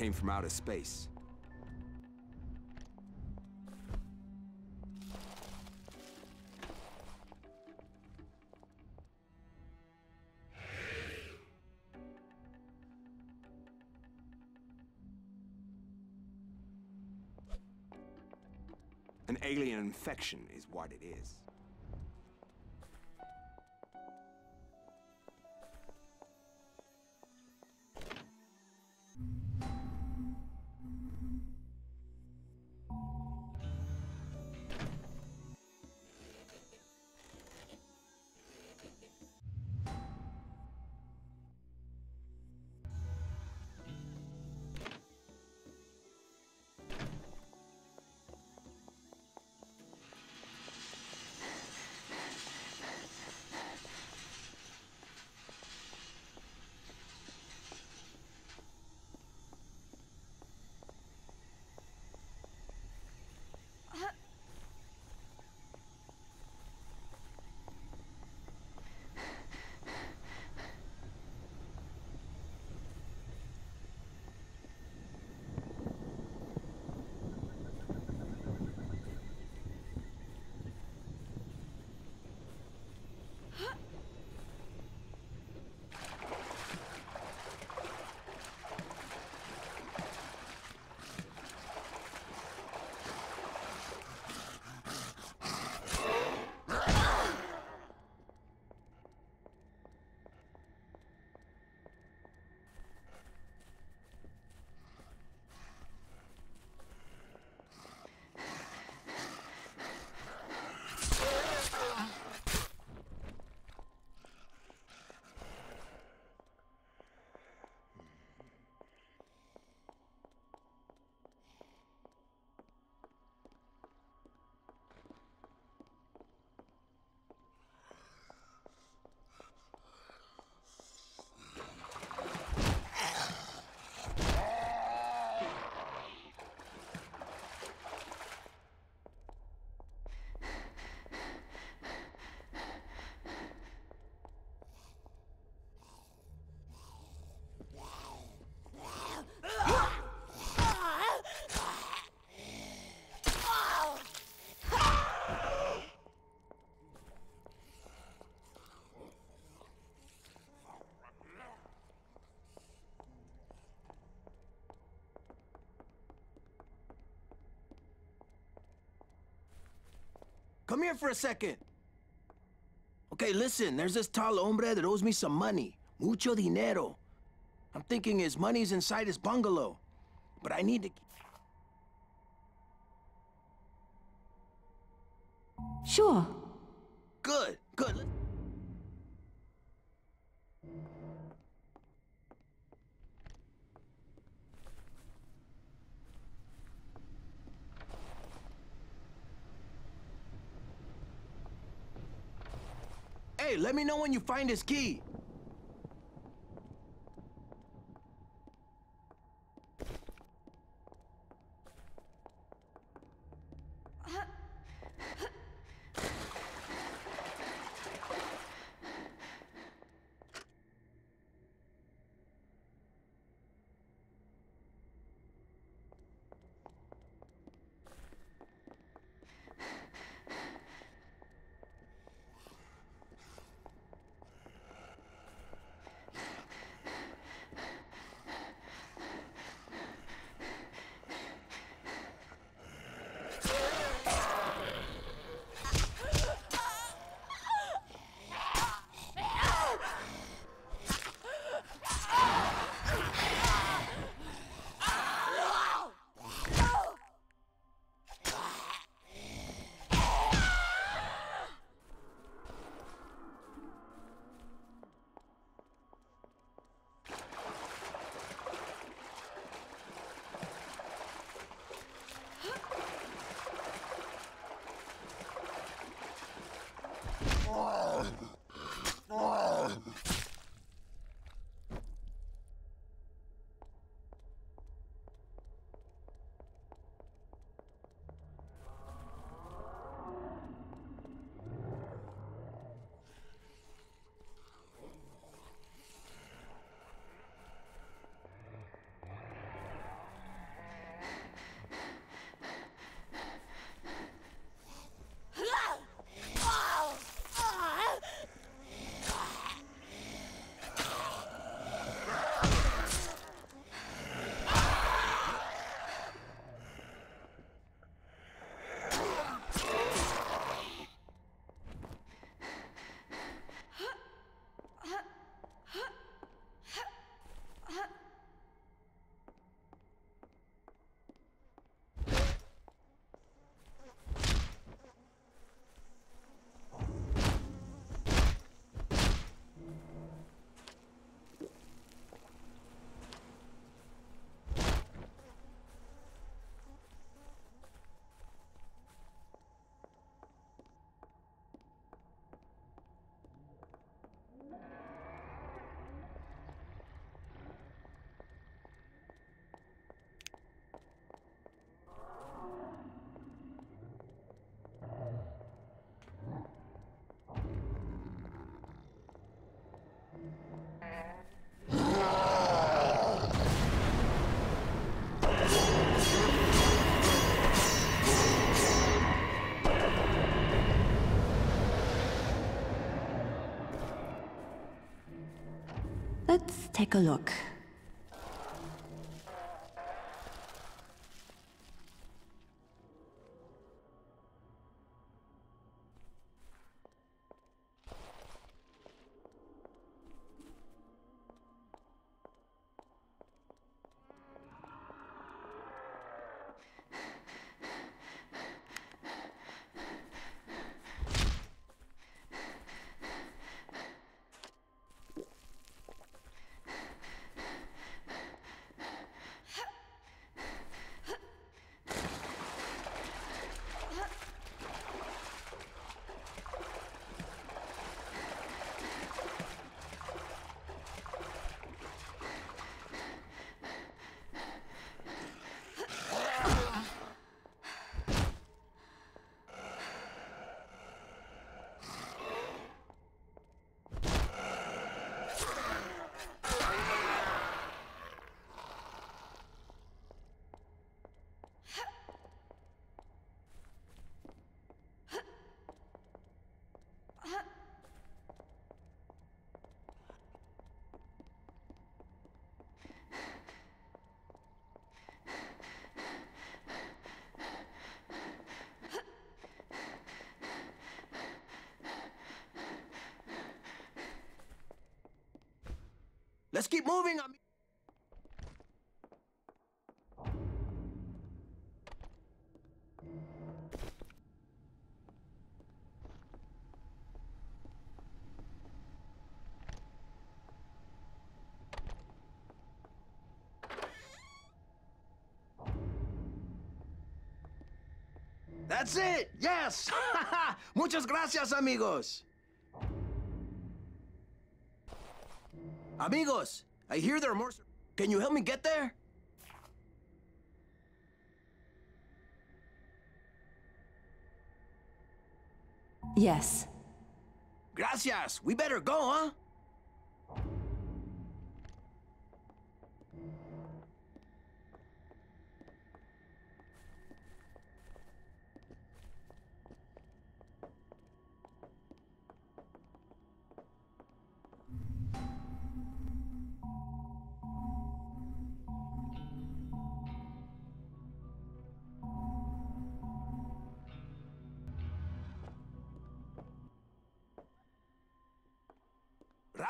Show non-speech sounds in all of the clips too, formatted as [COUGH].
Came from outer space. An alien infection is what it is. Come here for a second. Okay, listen, there's this tall hombre that owes me some money. Mucho dinero. I'm thinking his money's inside his bungalow. But I need to... Sure. Good, good. Let- Hey, let me know when you find his key. Let's take a look. Let's keep moving. am- That's it! Yes! [LAUGHS] Muchas gracias, amigos! Amigos, I hear there are more. Can you help me get there? Yes. Gracias. We better go, huh?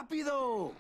¡Rápido!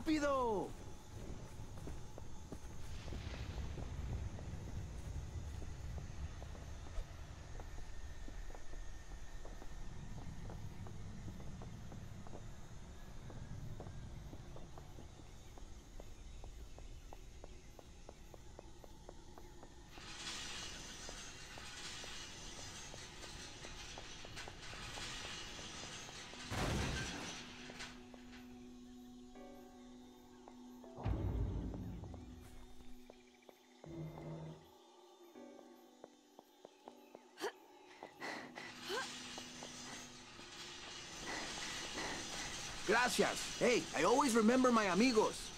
¡Rápido! Gracias. Hey, I always remember my amigos.